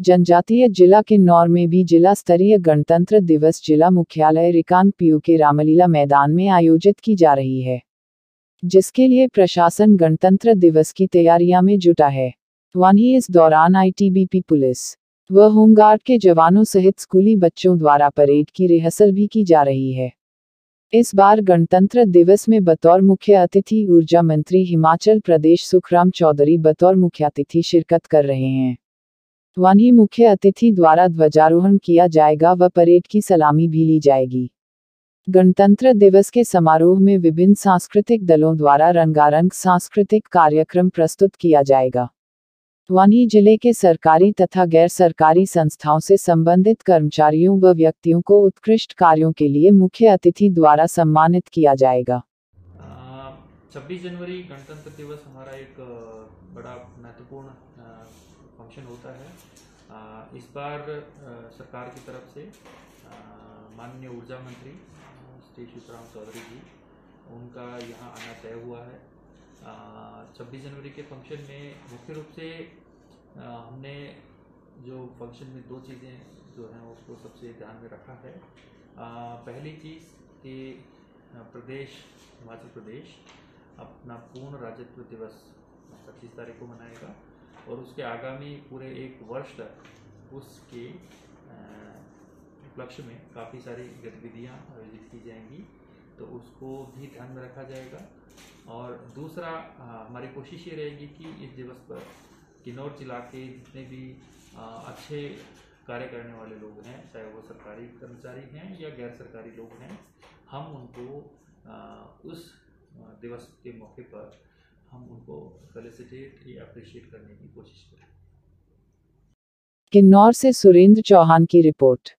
जनजातीय जिला किन्नौर में भी जिला स्तरीय गणतंत्र दिवस जिला मुख्यालय रिकांग पीयू के रामलीला मैदान में आयोजित की जा रही है, जिसके लिए प्रशासन गणतंत्र दिवस की तैयारियाँ में जुटा है। वहीं इस दौरान आईटीबीपी पुलिस व होमगार्ड के जवानों सहित स्कूली बच्चों द्वारा परेड की रिहर्सल भी की जा रही है। इस बार गणतंत्र दिवस में बतौर मुख्य अतिथि ऊर्जा मंत्री हिमाचल प्रदेश सुखराम चौधरी बतौर मुख्य अतिथि शिरकत कर रहे हैं। वहीं मुख्य अतिथि द्वारा ध्वजारोहण किया जाएगा व परेड की सलामी भी ली जाएगी। गणतंत्र दिवस के समारोह में विभिन्न सांस्कृतिक दलों द्वारा रंगारंग सांस्कृतिक कार्यक्रम प्रस्तुत किया जाएगा। वहीं ज़िले के सरकारी तथा गैर सरकारी संस्थाओं से संबंधित कर्मचारियों व व्यक्तियों को उत्कृष्ट कार्यों के लिए मुख्य अतिथि द्वारा सम्मानित किया जाएगा। छब्बीस जनवरी गणतंत्र दिवस हमारा एक बड़ा महत्वपूर्ण फ़ंक्शन होता है। इस बार सरकार की तरफ़ से माननीय ऊर्जा मंत्री श्री शिवराम चौधरी जी उनका यहाँ आना तय हुआ है। छब्बीस जनवरी के फ़ंक्शन में मुख्य रूप से आ, हमने जो फ़ंक्शन में दो चीज़ें जो हैं उसको सबसे ध्यान में रखा है। आ, पहली चीज़ कि प्रदेश हिमाचल प्रदेश अपना पूर्ण राज्यत्व दिवस पच्चीस तारीख को मनाएगा। और उसके आगामी पूरे एक वर्ष तक उसके उपलक्ष्य में काफ़ी सारी गतिविधियाँ आयोजित की जाएँगी तो उसको भी ध्यान में रखा जाएगा। और दूसरा हमारी कोशिश ये रहेगी कि इस दिवस पर किन्नौर जिला के जितने भी अच्छे कार्य करने वाले लोग हैं, चाहे वो सरकारी कर्मचारी हैं या गैर सरकारी लोग हैं, हम उनको उस दिवस के मौके पर हम उनको फेलिसिटेट या अप्रिशिएट करने की कोशिश करें। किन्नौर से सुरेंद्र चौहान की रिपोर्ट।